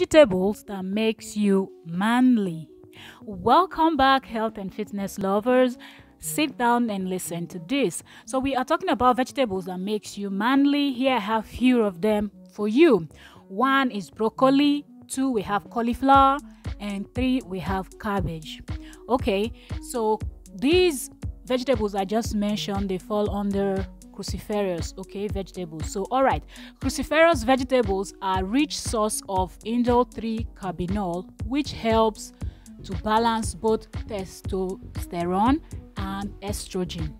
vegetables that makes you manly. Welcome back health and fitness lovers. Sit down and listen to this. So we are talking about vegetables that makes you manly. Here I have few of them for you. One is broccoli, two we have cauliflower, and three we have cabbage. Okay, so these vegetables I just mentioned they fall under cruciferous okay vegetables. So all right cruciferous vegetables are rich source of indole 3 carbinol which helps to balance both testosterone and estrogen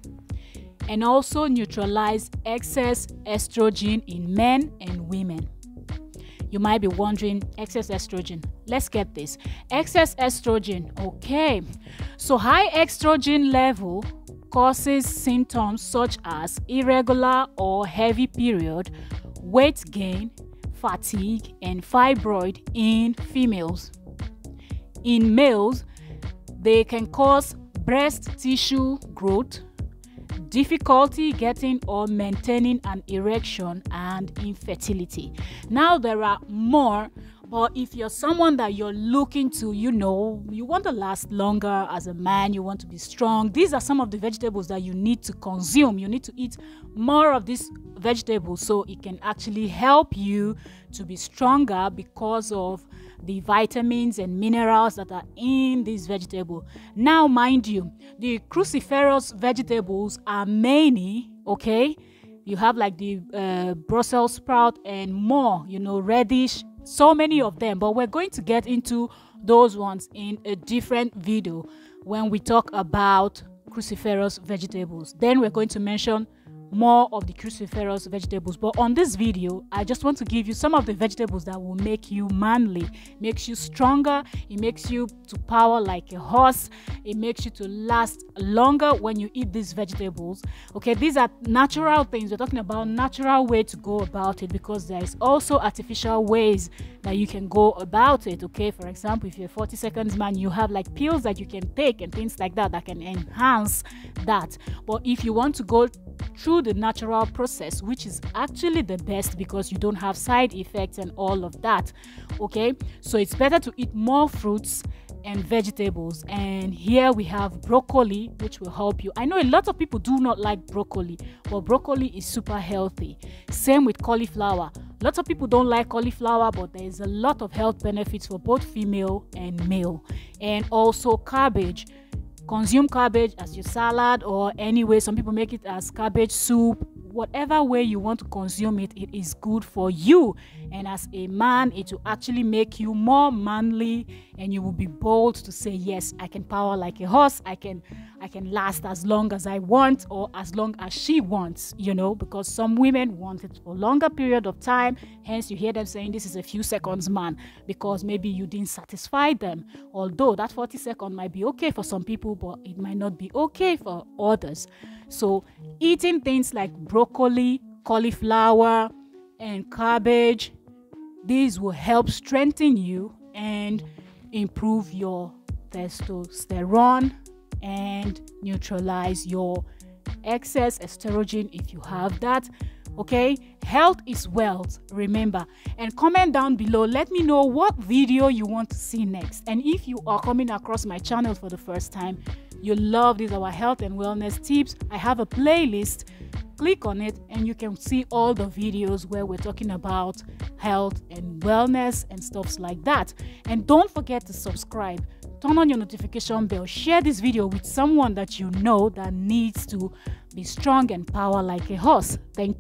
and also neutralize excess estrogen in men and women. You might be wondering excess estrogen let's get this. Excess estrogen okay. So high estrogen level causes symptoms such as irregular or heavy period, weight gain, fatigue, and fibroid in females. In males, they can cause breast tissue growth, difficulty getting or maintaining an erection, and infertility. Now, there are more but if you're someone that you're looking to, you know, you want to last longer as a man, you want to be strong, these are some of the vegetables that you need to consume. You need to eat more of these vegetables so it can actually help you to be stronger because of the vitamins and minerals that are in this vegetable. Now, mind you, the cruciferous vegetables are many, okay? You have like the uh, Brussels sprout and more, you know, radish so many of them but we're going to get into those ones in a different video when we talk about cruciferous vegetables. Then we're going to mention more of the cruciferous vegetables. But on this video i just want to give you some of the vegetables that will make you manly makes you stronger it makes you to power like a horse it makes you to last longer when you eat these vegetables. Okay these are natural things. We're talking about natural way to go about it because there is also artificial ways that you can go about it. Okay for example if you're 40 seconds man you have like pills that you can take and things like that that can enhance that. But if you want to go through the natural process, which is actually the best because you don't have side effects and all of that. Okay, so it's better to eat more fruits and vegetables. And here we have broccoli, which will help you. I know a lot of people do not like broccoli, but broccoli is super healthy. Same with cauliflower. Lots of people don't like cauliflower, but there is a lot of health benefits for both female and male. And also cabbage consume cabbage as your salad or anyway some people make it as cabbage soup whatever way you want to consume it, it is good for you. And as a man, it will actually make you more manly and you will be bold to say, Yes, I can power like a horse, I can I can last as long as I want or as long as she wants, you know, because some women want it for longer period of time. Hence you hear them saying this is a few seconds man because maybe you didn't satisfy them. Although that 40 second might be okay for some people, but it might not be okay for others. So eating things like broccoli, cauliflower, and cabbage, these will help strengthen you and improve your testosterone and neutralize your excess estrogen if you have that. Okay, health is wealth, remember. And comment down below, let me know what video you want to see next. And if you are coming across my channel for the first time, you love these our health and wellness tips, I have a playlist click on it and you can see all the videos where we're talking about health and wellness and stuffs like that. And don't forget to subscribe. Turn on your notification bell. Share this video with someone that you know that needs to be strong and power like a horse. Thank you.